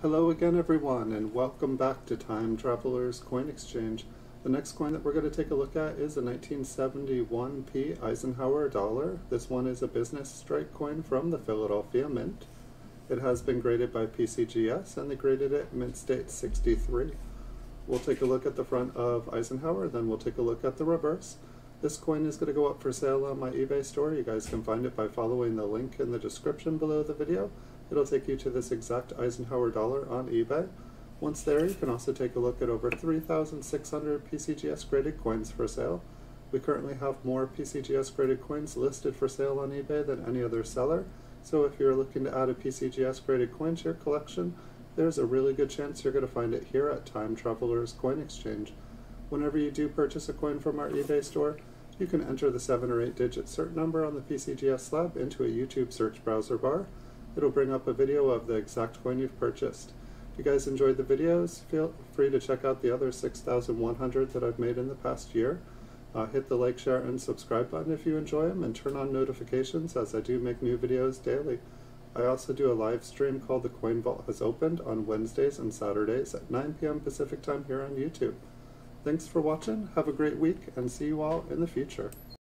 Hello again everyone and welcome back to Time Traveler's Coin Exchange. The next coin that we're going to take a look at is a 1971p Eisenhower dollar. This one is a business strike coin from the Philadelphia Mint. It has been graded by PCGS and they graded it Mint State 63. We'll take a look at the front of Eisenhower, then we'll take a look at the reverse. This coin is going to go up for sale on my eBay store. You guys can find it by following the link in the description below the video. It'll take you to this exact Eisenhower dollar on eBay. Once there, you can also take a look at over 3,600 PCGS graded coins for sale. We currently have more PCGS graded coins listed for sale on eBay than any other seller, so if you're looking to add a PCGS graded coin to your collection, there's a really good chance you're going to find it here at Time Traveler's Coin Exchange. Whenever you do purchase a coin from our eBay store, you can enter the 7 or 8 digit cert number on the PCGS slab into a YouTube search browser bar, It'll bring up a video of the exact coin you've purchased. If you guys enjoyed the videos, feel free to check out the other 6,100 that I've made in the past year. Uh, hit the like, share, and subscribe button if you enjoy them, and turn on notifications as I do make new videos daily. I also do a live stream called The Coin Vault Has Opened on Wednesdays and Saturdays at 9 p.m. Pacific Time here on YouTube. Thanks for watching, have a great week, and see you all in the future.